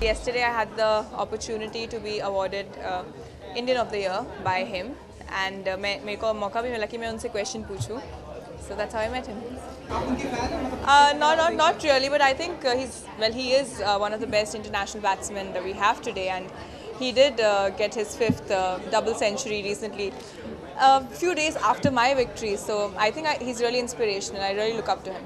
Yesterday, I had the opportunity to be awarded uh, Indian of the Year by him, and uh, मेरे को मौका भी मिला कि मैं उनसे question पूछूं. So that's how I met him. Uh, no, not not really, but I think uh, he's well. He is uh, one of the best international batsmen that we have today, and he did uh, get his fifth uh, double century recently, a few days after my victory. So I think I, he's really inspirational. I really look up to him.